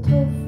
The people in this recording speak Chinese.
Thu